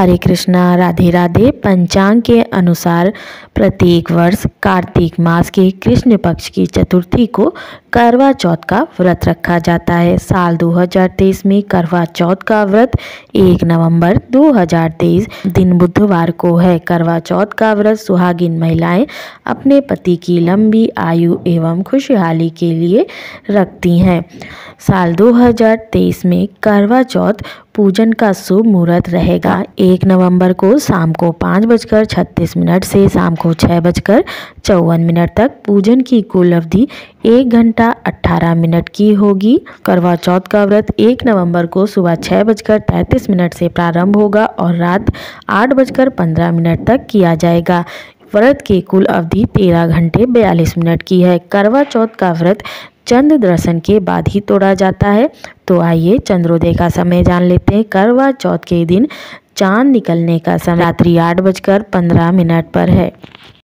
हरे कृष्णा, राधे राधे। पंचांग के अनुसार प्रत्येक वर्ष कार्तिक मास के कृष्ण पक्ष की चतुर्थी को करवा चौथ का व्रत रखा जाता है। साल 2023 में करवा चौथ का व्रत 1 नवंबर 2023 दिन बुधवार को है। करवा चौथ का व्रत सुहागिन महिलाएँ अपने पति की लंबी आयु एवं खुशहाली के लिए रखती हैं। साल 2023 में करवा चौथ पूजन का शुभ मुहूर्त रहेगा। एक नवंबर को शाम को पाँच बजकर छत्तीस मिनट से शाम को छः बजकर चौवन मिनट तक पूजन की कुल अवधि एक घंटा अट्ठारह मिनट की होगी। करवा चौथ का व्रत एक नवंबर को सुबह छः बजकर तैंतीस मिनट से प्रारंभ होगा और रात आठ बजकर पंद्रह मिनट तक किया जाएगा। व्रत की कुल अवधि तेरह घंटे बयालीस मिनट की है। करवा चौथ का व्रत चंद्र दर्शन के बाद ही तोड़ा जाता है। तो आइए चंद्रोदय का समय जान लेते हैं। करवा चौथ के दिन चाँद निकलने का समय रात्रि आठ बजकर पंद्रह मिनट पर है।